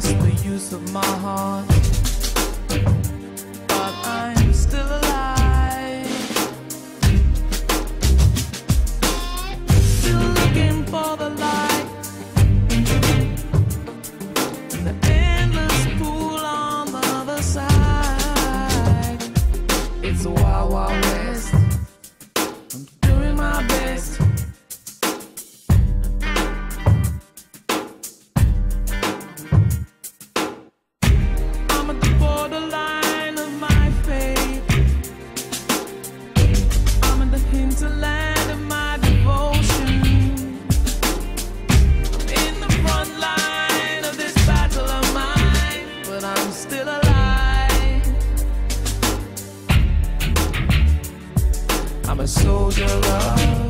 lost the use of my heart. I'm a soldier of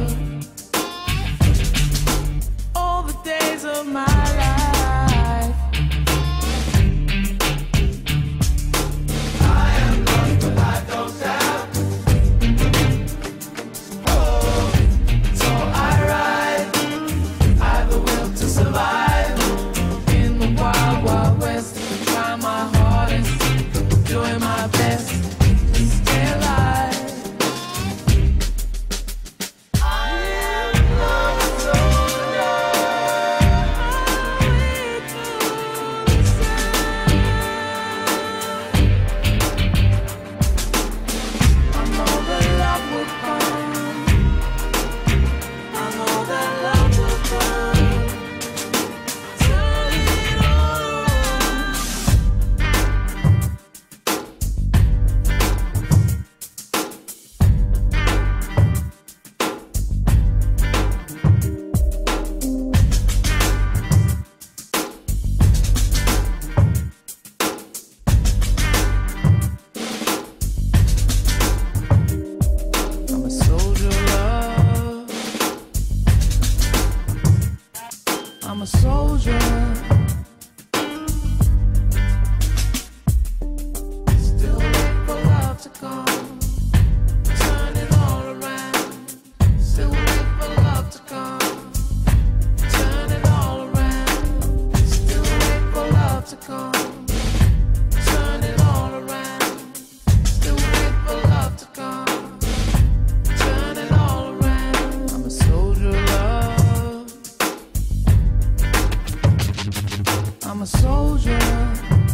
soldier.